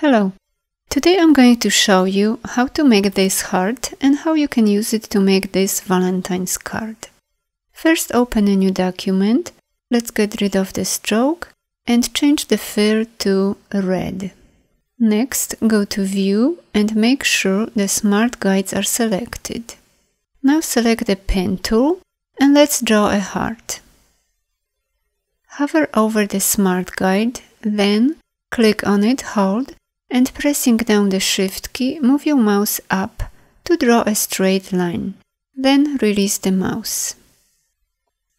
Hello! Today I'm going to show you how to make this heart and how you can use it to make this Valentine's card. First open a new document, let's get rid of the stroke and change the fill to red. Next go to view and make sure the smart guides are selected. Now select the pen tool and let's draw a heart. Hover over the smart guide, then click on it, hold and pressing down the Shift key, move your mouse up to draw a straight line. Then release the mouse.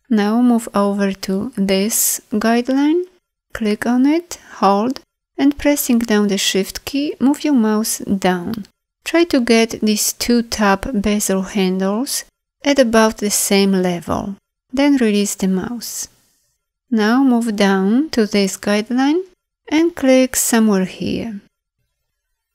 Now move over to this guideline, click on it, hold, and pressing down the Shift key, move your mouse down. Try to get these two top Bezier handles at about the same level. Then release the mouse. Now move down to this guideline and click somewhere here.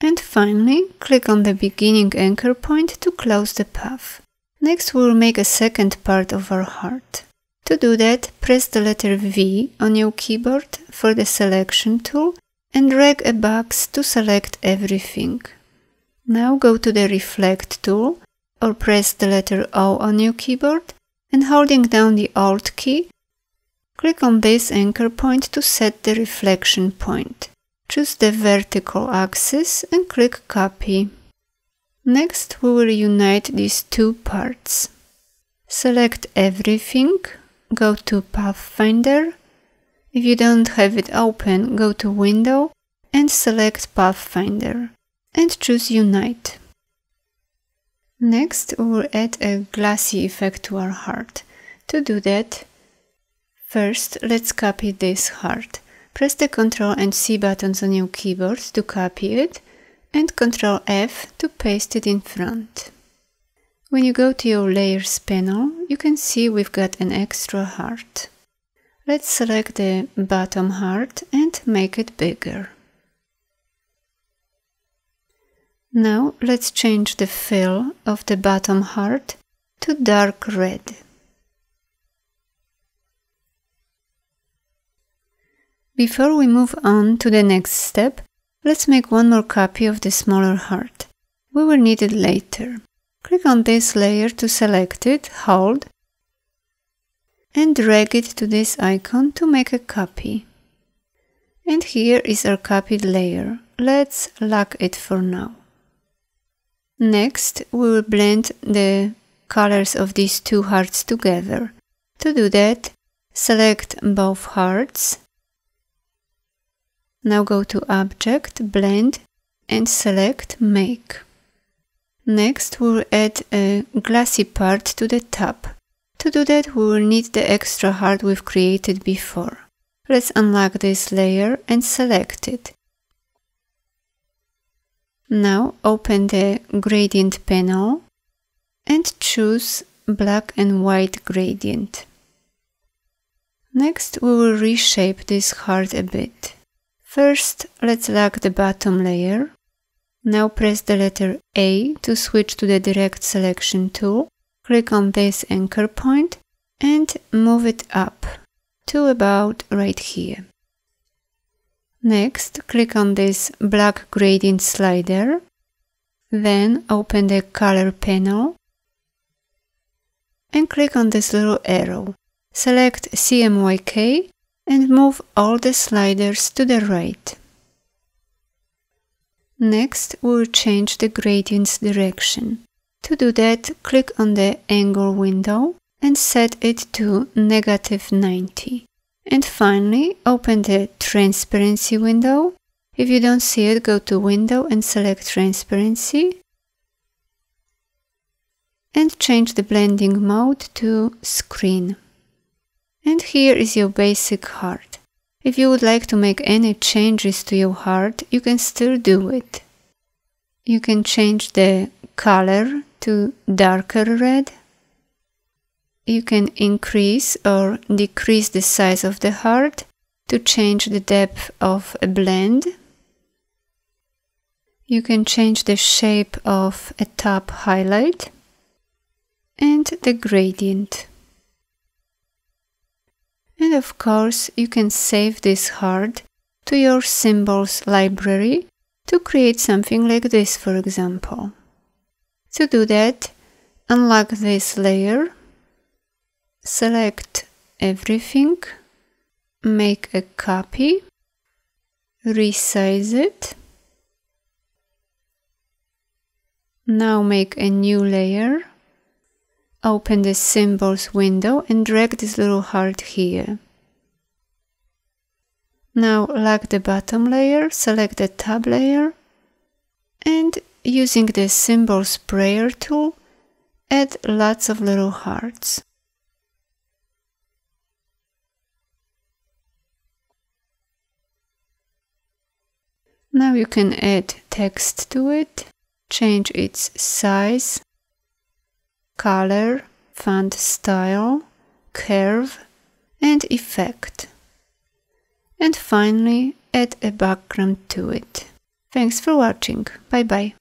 And finally, click on the beginning anchor point to close the path. Next we'll make a second part of our heart. To do that, press the letter V on your keyboard for the selection tool and drag a box to select everything. Now go to the reflect tool or press the letter O on your keyboard and holding down the Alt key, click on this anchor point to set the reflection point. Choose the vertical axis and click copy. Next we will unite these two parts. Select everything, go to Pathfinder. If you don't have it open, go to Window and select Pathfinder and choose Unite. Next we will add a glassy effect to our heart. To do that, first let's copy this heart. Press the Ctrl and C buttons on your keyboard to copy it and Ctrl F to paste it in front. When you go to your Layers panel, you can see we've got an extra heart. Let's select the bottom heart and make it bigger. Now let's change the fill of the bottom heart to dark red. Before we move on to the next step, let's make one more copy of the smaller heart. We will need it later. Click on this layer to select it, hold, and drag it to this icon to make a copy. And here is our copied layer. Let's lock it for now. Next, we will blend the colors of these two hearts together. To do that, select both hearts now go to Object, Blend and select Make. Next we'll add a glassy part to the top. To do that we will need the extra heart we've created before. Let's unlock this layer and select it. Now open the gradient panel and choose black and white gradient. Next we will reshape this heart a bit. First, let's lock the bottom layer. Now press the letter A to switch to the direct selection tool. Click on this anchor point and move it up to about right here. Next, click on this black gradient slider. Then open the color panel and click on this little arrow. Select CMYK and move all the sliders to the right. Next, we'll change the gradient's direction. To do that, click on the angle window and set it to negative 90. And finally, open the transparency window. If you don't see it, go to window and select transparency. And change the blending mode to screen. And here is your basic heart. If you would like to make any changes to your heart, you can still do it. You can change the color to darker red. You can increase or decrease the size of the heart to change the depth of a blend. You can change the shape of a top highlight and the gradient. Of course, you can save this heart to your symbols library to create something like this, for example. To do that, unlock this layer, select everything, make a copy, resize it, now make a new layer, open the symbols window and drag this little heart here. Now lock the bottom layer, select the tab layer and using the symbol sprayer tool, add lots of little hearts. Now you can add text to it, change its size, color, font style, curve, and effect. And finally, add a background to it. Thanks for watching. Bye bye.